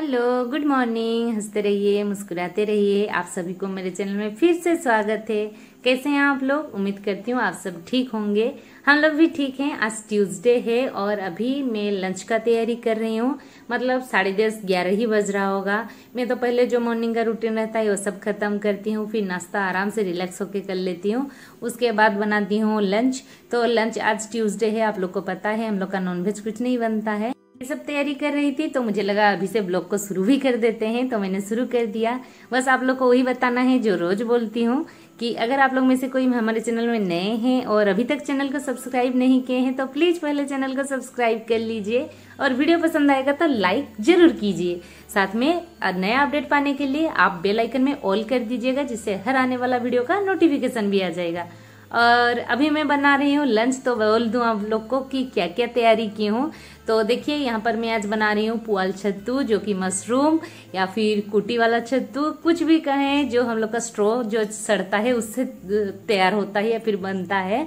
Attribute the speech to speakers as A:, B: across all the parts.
A: Hello, good morning. हँसते रहिए, मुस्कुराते रहिए। आप सभी को मेरे चैनल में फिर से स्वागत है। कैसे हैं आप लोग? उम्मीद करती हूँ आप सब ठीक होंगे। हम लोग भी ठीक हैं। आज ट्यूसडे है और अभी मैं लंच का तैयारी कर रही हूँ। मतलब साढ़े दस, ग्यारह ही बज रहा होगा। मैं तो पहले जो मॉर्निंग का रूटीन रहता है, वो सब खत्म करती हूँ। फिर नाश्ता आराम से रिलैक्स होकर कर लेती हूँ। उसके बाद बनाती हूँ लंच। तो लंच आज ट्यूसडे है, आप लोग को पता है। हम लोग का नॉनवेज कुछ नहीं बनता है। ये सब तैयारी कर रही थी तो मुझे लगा अभी से ब्लॉग को शुरू भी कर देते हैं तो मैंने शुरू कर दिया। बस आप लोग को वही बताना है, जो रोज बोलती हूँ, कि अगर आप लोग में से कोई हमारे चैनल में नए हैं और अभी तक चैनल को सब्सक्राइब नहीं किए हैं तो प्लीज़ पहले चैनल को सब्सक्राइब कर लीजिए और वीडियो पसंद आएगा तो लाइक ज़रूर कीजिए। साथ में नया अपडेट पाने के लिए आप बेल आइकन में ऑल कर दीजिएगा, जिससे हर आने वाला वीडियो का नोटिफिकेशन भी आ जाएगा। और अभी मैं बना रही हूँ लंच तो बोल दूँ आप लोग को कि क्या क्या तैयारी की हूँ। तो देखिए, यहाँ पर मैं आज बना रही हूँ पुआल छत्तू, जो कि मशरूम या फिर कुटी वाला छत्तू। कुछ भी कहें, जो हम लोग का स्ट्रो जो सड़ता है, उससे तैयार होता है या फिर बनता है।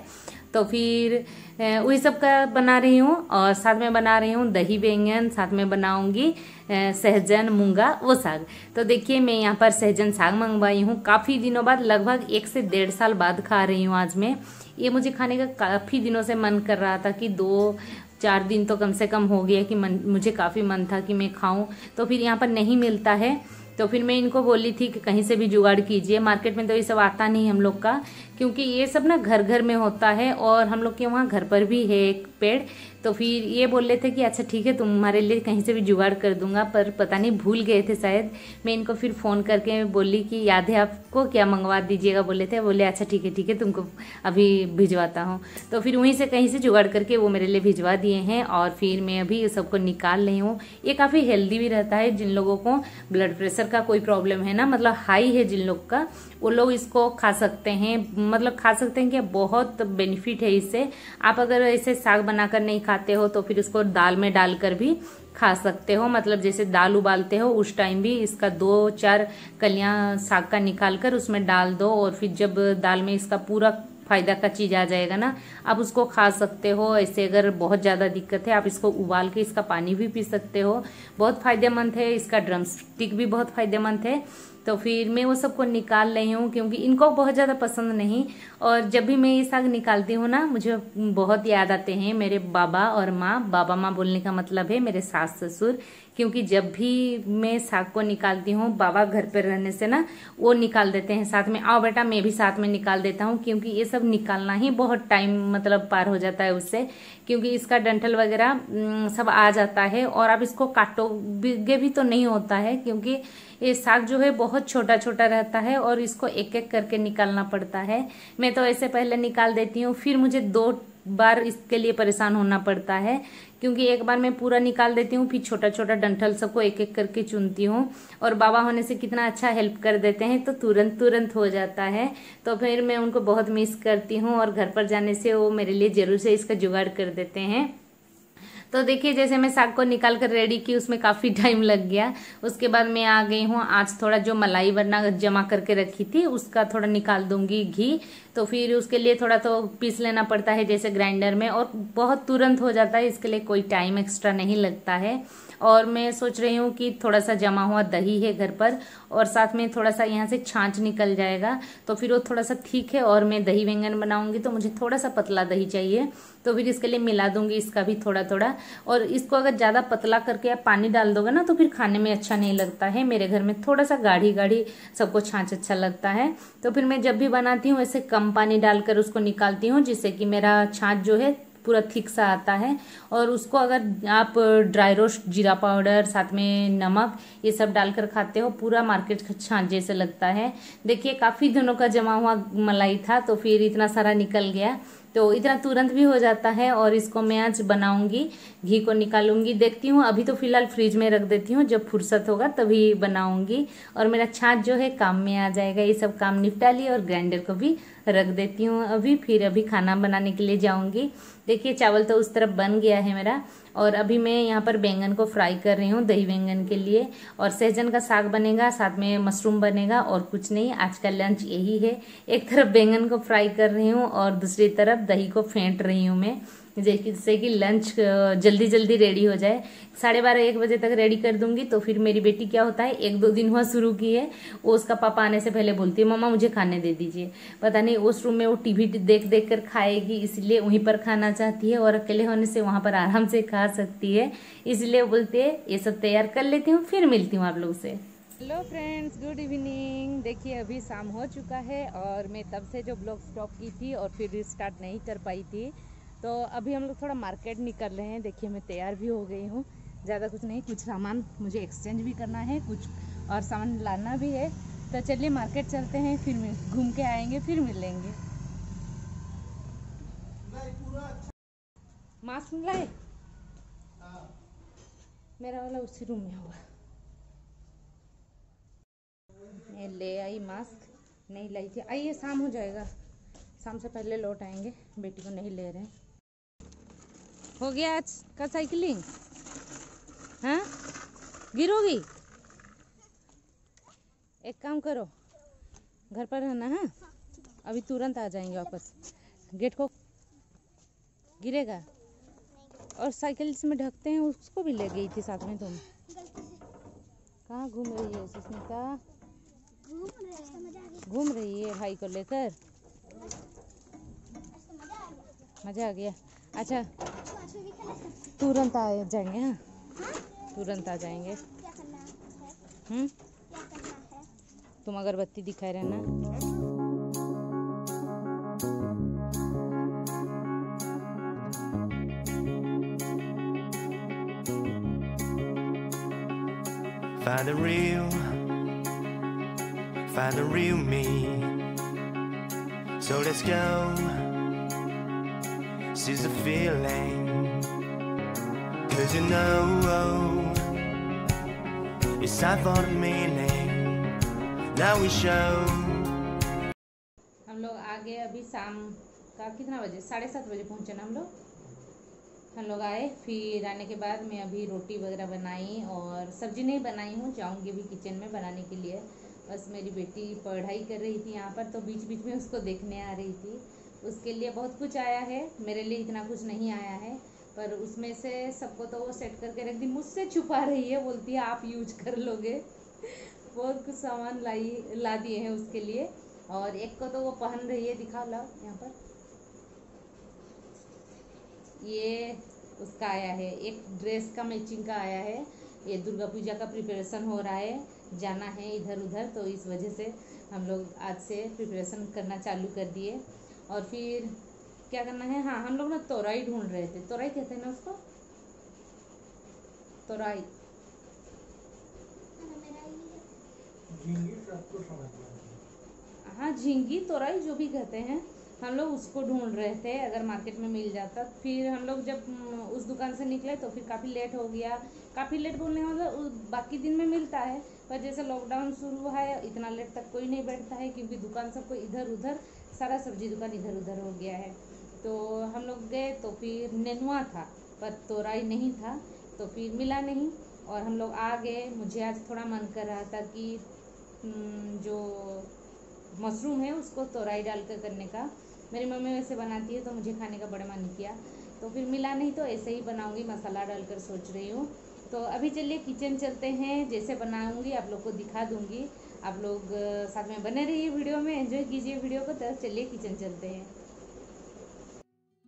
A: तो फिर वही सब का बना रही हूँ और साथ में बना रही हूँ दही बैंगन, साथ में बनाऊँगी सहजन, मूँगा, वो साग। तो देखिए, मैं यहाँ पर सहजन साग मंगवाई हूँ। काफ़ी दिनों बाद, लगभग एक से डेढ़ साल बाद खा रही हूँ आज मैं। ये मुझे खाने का काफ़ी दिनों से मन कर रहा था कि दो चार दिन तो कम से कम हो गया कि मन, मुझे काफ़ी मन था कि मैं खाऊं। तो फिर यहाँ पर नहीं मिलता है। तो फिर मैं इनको बोली थी कि कहीं से भी जुगाड़ कीजिए। मार्केट में तो ये सब आता नहीं हम लोग का, क्योंकि ये सब ना घर घर में होता है और हम लोग के वहाँ घर पर भी है एक पेड़। तो फिर ये बोल रहे थे कि अच्छा ठीक है, तुम्हारे लिए कहीं से भी जुगाड़ कर दूँगा। पर पता नहीं, भूल गए थे शायद। मैं इनको फिर फ़ोन करके बोली कि, याद है आपको क्या मंगवा दीजिएगा? बोले थे। बोले अच्छा ठीक है ठीक है, तुमको अभी भिजवाता हूँ। तो फिर वहीं से कहीं से जुगाड़ करके वो मेरे लिए भिजवा दिए हैं और फिर मैं अभी सबको निकाल रही हूँ। ये काफ़ी हेल्दी भी रहता है जिन लोगों को ब्लड प्रेशर का कोई प्रॉब्लम है ना मतलब हाई है जिन लोग का। वो लोग इसको खा सकते हैं। मतलब खा सकते हैं कि बहुत बेनिफिट है इससे। आप अगर ऐसे साग बनाकर नहीं खाते हो तो फिर इसको दाल में डालकर भी खा सकते हो। मतलब जैसे दाल उबालते हो, उस टाइम भी इसका दो चार कलियाँ साग का निकाल कर उसमें डाल दो और फिर जब दाल में इसका पूरा फ़ायदा का चीज़ आ जाएगा ना, आप उसको खा सकते हो। ऐसे अगर बहुत ज़्यादा दिक्कत है, आप इसको उबाल के इसका पानी भी पी सकते हो। बहुत फ़ायदेमंद है, इसका ड्रम स्टिक भी बहुत फ़ायदेमंद है। तो फिर मैं वो सबको निकाल रही हूँ, क्योंकि इनको बहुत ज़्यादा पसंद नहीं। और जब भी मैं ये साग निकालती हूँ ना, मुझे बहुत याद आते हैं मेरे बाबा और माँ। बाबा माँ बोलने का मतलब है मेरे सास ससुर, क्योंकि जब भी मैं साग को निकालती हूँ, बाबा घर पर रहने से ना, वो निकाल देते हैं साथ में। आओ बेटा, मैं भी साथ में निकाल देता हूँ, क्योंकि ये सब निकालना ही बहुत टाइम मतलब पार हो जाता है उससे, क्योंकि इसका डंठल वगैरह सब आ जाता है। और आप इसको काटोगे भी तो नहीं होता है, क्योंकि ये साग जो है बहुत छोटा छोटा रहता है और इसको एक एक करके निकालना पड़ता है। मैं तो ऐसे पहले निकाल देती हूँ, फिर मुझे दो बार इसके लिए परेशान होना पड़ता है, क्योंकि एक बार मैं पूरा निकाल देती हूँ, फिर छोटा छोटा डंठल सबको एक एक करके चुनती हूँ और बाबा होने से कितना अच्छा हेल्प कर देते हैं तो तुरंत तुरंत हो जाता है। तो फिर मैं उनको बहुत मिस करती हूँ और घर पर जाने से वो मेरे लिए ज़रूर से इसका जुगाड़ कर देते हैं। तो देखिए, जैसे मैं साग को निकाल कर रेडी की, उसमें काफ़ी टाइम लग गया। उसके बाद मैं आ गई हूँ, आज थोड़ा जो मलाई बना जमा करके रखी थी, उसका थोड़ा निकाल दूँगी घी। तो फिर उसके लिए थोड़ा तो पीस लेना पड़ता है, जैसे ग्राइंडर में, और बहुत तुरंत हो जाता है, इसके लिए कोई टाइम एक्स्ट्रा नहीं लगता है। और मैं सोच रही हूँ कि थोड़ा सा जमा हुआ दही है घर पर और साथ में थोड़ा सा यहाँ से छाछ निकल जाएगा। तो फिर वो थोड़ा सा ठीक है और मैं दही बैंगन बनाऊँगी तो मुझे थोड़ा सा पतला दही चाहिए। तो फिर इसके लिए मिला दूँगी इसका भी थोड़ा थोड़ा और इसको अगर ज़्यादा पतला करके आप पानी डाल दोगे ना तो फिर खाने में अच्छा नहीं लगता है। मेरे घर में थोड़ा सा गाढ़ी गाढ़ी सबको छाछ अच्छा लगता है। तो फिर मैं जब भी बनाती हूँ ऐसे कम पानी डालकर उसको निकालती हूँ जिससे कि मेरा छाछ जो है पूरा थिक सा आता है। और उसको अगर आप ड्राई रोस्ट, जीरा पाउडर, साथ में नमक, ये सब डालकर खाते हो, पूरा मार्केट का छाछ जैसे लगता है। देखिए, काफ़ी दिनों का जमा हुआ मलाई था तो फिर इतना सारा निकल गया। तो इतना तुरंत भी हो जाता है और इसको मैं आज बनाऊँगी, घी को निकालूँगी। देखती हूँ, अभी तो फ़िलहाल फ्रिज में रख देती हूँ, जब फुर्सत होगा तभी बनाऊँगी। और मेरा छाछ जो है, काम में आ जाएगा। ये सब काम निपटा लिया और ग्राइंडर को भी रख देती हूँ। अभी फिर अभी खाना बनाने के लिए जाऊँगी। देखिए, चावल तो उस तरफ़ बन गया है मेरा। और अभी मैं यहाँ पर बैंगन को फ्राई कर रही हूँ, दही बैंगन के लिए। और सहजन का साग बनेगा, साथ में मशरूम बनेगा और कुछ नहीं। आज का लंच यही है। एक तरफ़ बैंगन को फ्राई कर रही हूँ और दूसरी तरफ़ दही को फेंट रही हूँ मैं। जिससे कि लंच जल्दी जल्दी रेडी हो जाए। साढ़े बारह, एक बजे तक रेडी कर दूँगी तो फिर मेरी बेटी क्या होता है, एक दो दिन हुआ शुरू की है, वो उसका पापा आने से पहले बोलती है, मम्मा, मुझे खाने दे दीजिए। पता नहीं, उस रूम में वो टीवी देख देख कर खाएगी, इसलिए वहीं पर खाना चाहती है और अकेले होने से वहाँ पर आराम से खा सकती है। इसलिए बोलती है, ये सब तैयार कर लेती हूँ, फिर मिलती हूँ आप लोग से। हेलो फ्रेंड्स गुड इवनिंग देखिए, अभी शाम हो चुका है और मैं तब से जो ब्लॉग स्टॉप की थी और फिर स्टार्ट नहीं कर पाई थी। तो अभी हम लोग थोड़ा मार्केट निकल रहे हैं। देखिए मैं तैयार भी हो गई हूँ। ज़्यादा कुछ नहीं कुछ सामान मुझे एक्सचेंज भी करना है कुछ और सामान लाना भी है। तो चलिए मार्केट चलते हैं फिर घूम के आएँगे फिर मिलेंगे। मास्क लाए मेरा वाला उसी रूम में होगा मैं ले आई मास्क नहीं लाई थी। आइए शाम हो जाएगा। शाम से पहले लौट आएँगे। बेटी को नहीं ले रहे। हैं हो गया आज का साइकिलिंग हाँ? गिरोगी? एक काम करो, घर पर रहना, है? हाँ? अभी तुरंत आ जाएँगे वापस। गेट को गिरेगा? और साइकिल जिसमें ढकते हैं, उसको भी ले गई थी साथ में तुम। कहाँ घूम रही है सुष्मिता? घूम रही है भाई को लेकर? मज़ा आ गया। अच्छा तुरंत आ जाएँगे हाँ तुरंत आ जाएँगे हम्म तुम अगरबत्ती दिखाए रहना Find the real, find the real me. So let's go. Seize the feeling. Cause you know, It's time for the meaning. Now we show. हम लोग आ गए अभी शाम का कितना बजे? साढ़े सात बजे पहुँचे ना हम लोग? हम लोग आए, फिर आने के बाद मैं अभी रोटी वगैरह बनाई और सब्ज़ी नहीं बनाई हूँ, जाऊँगी अभी किचन में बनाने के लिए। बस मेरी बेटी पढ़ाई कर रही थी यहाँ पर तो बीच बीच में उसको देखने आ रही थी। उसके लिए बहुत कुछ आया है। मेरे लिए इतना कुछ नहीं आया है, पर उसमें से सबको तो वो सेट करके रख दी। मुझसे छुपा रही है, बोलती है, आप यूज़ कर लोगे। बहुत कुछ सामान लाई, ला दिए हैं उसके लिए। और एक को तो वो पहन रही है, दिखा ला, यहाँ पर। ये उसका आया है। एक ड्रेस का मैचिंग का आया है। ये दुर्गा पूजा का प्रिपरेशन हो रहा है। जाना है इधर उधर तो इस वजह से हम लोग आज से प्रिपरेशन करना चालू कर दिए। और फिर क्या करना है? हाँ हम लोग ना तोराई ढूंढ रहे थे। तोराई कहते हैं ना उसको? तोराई। हाँ झींगी, तोराई जो भी कहते हैं, हम लोग उसको ढूंढ रहे थे। अगर मार्केट में मिल जाता। फिर हम लोग जब उस दुकान से निकले तो फिर काफ़ी लेट हो गया। काफ़ी लेट बोलने का मतलब बाकी दिन में मिलता है। पर जैसे लॉकडाउन शुरू हुआ है, इतना लेट तक कोई नहीं बैठता है, क्योंकि दुकान सबको इधर उधर सारा सब्ज़ी दुकान इधर उधर हो गया है। तो हम लोग गए तो फिर नेनुआ था पर तोराई नहीं था तो फिर मिला नहीं। और हम लोग आ गए मुझे आज थोड़ा मन कर रहा था कि हम्म, जो मशरूम है उसको तोराई डाल कर करने का। मेरी मम्मी वैसे बनाती है तो मुझे खाने का बड़ा मन किया। तो फिर मिला नहीं तो ऐसे ही बनाऊँगी मसाला डालकर सोच रही हूँ। तो अभी चलिए किचन चलते हैं जैसे बनाऊँगी आप लोग को दिखा दूँगी। आप लोग साथ में बने रहिए वीडियो में, एंजॉय कीजिए वीडियो को तो चलिए किचन चलते हैं।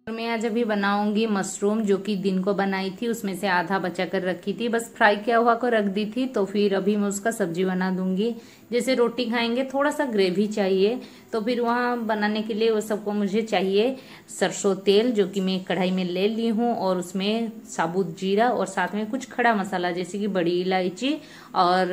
A: मैं आज अभी बनाऊँगी मशरूम, जो कि दिन को बनाई थी, उसमें से आधा बचा कर रखी थी। बस फ्राई किया हुआ को रख दी थी तो फिर अभी मैं उसका सब्ज़ी बना दूँगी। जैसे रोटी खाएँगे थोड़ा सा ग्रेवी चाहिए तो फिर वहाँ बनाने के लिए वो सबको मुझे चाहिए सरसों तेल, जो कि मैं कढ़ाई में ले ली हूँ, और उसमें साबुत जीरा, और साथ में कुछ खड़ा मसाला, जैसे कि बड़ी इलायची और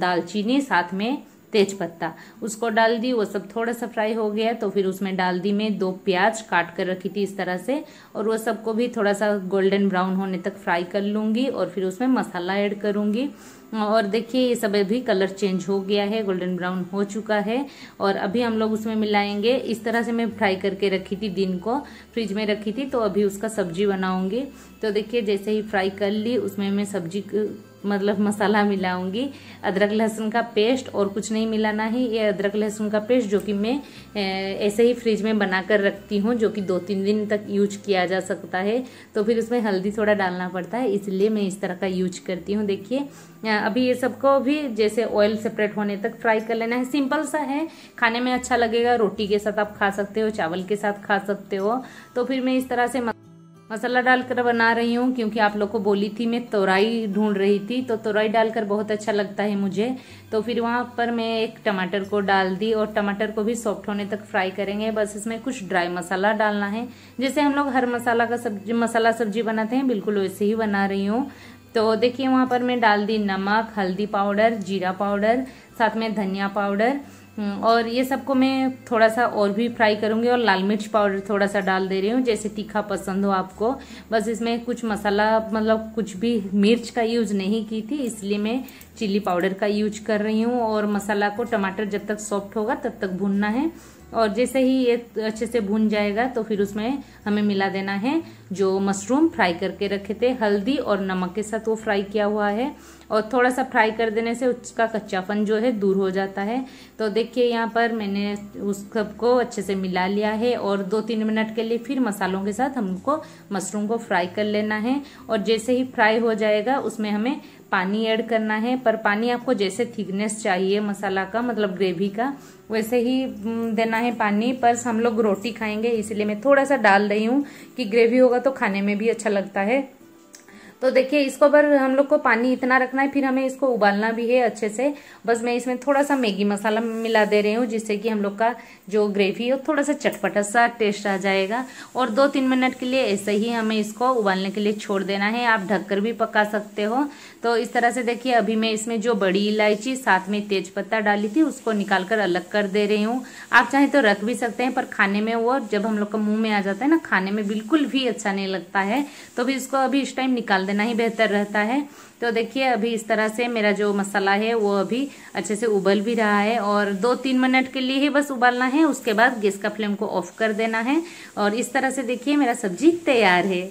A: दालचीनी, साथ में तेज पत्ता उसको डाल दी, वो सब थोड़ा सा फ्राई हो गया तो फिर उसमें डाल दी मैं दो प्याज काट कर रखी थी इस तरह से, और वो सबको भी थोड़ा सा गोल्डन ब्राउन होने तक फ्राई कर लूँगी, और फिर उसमें मसाला ऐड करूँगी। और देखिए, ये सब अभी कलर चेंज हो गया है गोल्डन ब्राउन हो चुका है, और अभी हम लोग उसमें मिलाएँगे। इस तरह से मैं फ्राई करके रखी थी दिन को फ्रिज में रखी थी तो अभी उसका सब्ज़ी बनाऊँगी। तो देखिए, जैसे ही फ्राई कर ली, उसमें मैं सब्ज़ी मतलब मसाला मिलाऊँगी। अदरक लहसुन का पेस्ट और कुछ नहीं मिलाना है। ये अदरक लहसुन का पेस्ट जो कि मैं ऐसे ही फ्रिज में बना कर रखती हूँ, जो कि दो तीन दिन तक यूज़ किया जा सकता है। तो फिर उसमें हल्दी थोड़ा डालना पड़ता है, इसलिए मैं इस तरह का यूज़ करती हूँ। देखिए अभी ये सबको भी जैसे ऑयल सेपरेट होने तक फ्राई कर लेना है। सिंपल सा है। खाने में अच्छा लगेगा। रोटी के साथ आप खा सकते हो, चावल के साथ खा सकते हो। तो फिर मैं इस तरह से मसाला डालकर बना रही हूँ, क्योंकि आप लोग को बोली थी मैं तोराई ढूंढ रही थी तो तोराई डालकर बहुत अच्छा लगता है मुझे। तो फिर वहाँ पर मैं एक टमाटर को डाल दी और टमाटर को भी सॉफ्ट होने तक फ्राई करेंगे। बस इसमें कुछ ड्राई मसाला डालना है। जैसे हम लोग हर मसाला का सब्ज़ी, मसाला सब्ज़ी बनाते हैं, बिल्कुल वैसे ही बना रही हूँ। तो देखिए वहाँ पर मैं डाल दी नमक, हल्दी पाउडर, जीरा पाउडर, साथ में धनिया पाउडर। और ये सबको मैं थोड़ा सा और भी फ्राई करूँगी और लाल मिर्च पाउडर थोड़ा सा डाल दे रही हूँ, जैसे तीखा पसंद हो आपको। बस इसमें कुछ मसाला मतलब कुछ भी मिर्च का यूज़ नहीं की थी, इसलिए मैं चिल्ली पाउडर का यूज़ कर रही हूँ। और मसाला को टमाटर जब तक सॉफ्ट होगा तब तक भूनना है। और जैसे ही ये अच्छे से भून जाएगा तो फिर उसमें हमें मिला देना है जो मशरूम फ्राई करके रखे थे। हल्दी और नमक के साथ वो फ्राई किया हुआ है और थोड़ा सा फ्राई कर देने से उसका कच्चापन जो है दूर हो जाता है। तो देखिए, यहाँ पर मैंने उस सबको अच्छे से मिला लिया है और दो तीन मिनट के लिए फिर मसालों के साथ हमको मशरूम को फ्राई कर लेना है और जैसे ही फ्राई हो जाएगा, उसमें हमें पानी ऐड करना है, पर पानी आपको जैसे थिकनेस चाहिए, मसाला का मतलब ग्रेवी का, वैसे ही देना है पानी, पर हम लोग रोटी खाएँगे, इसलिए मैं थोड़ा सा डाल रही हूँ कि ग्रेवी होगा तो खाने में भी अच्छा लगता है। तो देखिए, इसको पर हम लोग को पानी इतना रखना है, फिर हमें इसको उबालना भी है अच्छे से। बस मैं इसमें थोड़ा सा मैगी मसाला मिला दे रही हूँ, जिससे कि हम लोग का जो ग्रेवी है थोड़ा सा चटपटा सा टेस्ट आ जाएगा। और दो तीन मिनट के लिए ऐसे ही हमें इसको उबालने के लिए छोड़ देना है। आप ढककर भी पका सकते हो। तो इस तरह से देखिए, अभी मैं इसमें जो बड़ी इलायची, साथ में तेज डाली थी, उसको निकाल कर अलग कर दे रही हूँ। आप चाहे तो रख भी सकते हैं, पर खाने में वो, जब हम लोग का मुँह में आ जाता है ना, खाने में बिल्कुल भी अच्छा नहीं लगता है। तो भी इसको अभी इस टाइम निकाल देना ही बेहतर रहता है। तो देखिए अभी इस तरह से मेरा जो मसाला है वो अभी अच्छे से उबल भी रहा है और दो तीन मिनट के लिए ही बस उबालना है। उसके बाद गैस का फ्लेम को ऑफ़ कर देना है और इस तरह से देखिए मेरा सब्ज़ी तैयार है।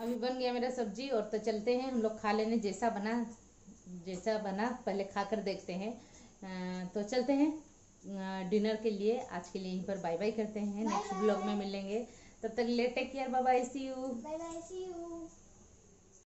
A: अभी बन गया मेरा सब्ज़ी और तो चलते हैं। हम लोग खा लेने जैसा बना जैसा बना पहले खा कर देखते हैं। तो चलते हैं। डिनर के लिए आज के लिए यहीं पर बाय बाय करते हैं। नेक्स्ट ब्लॉग में मिलेंगे। तब तक ले take care. Bye bye see you. Bye bye see you.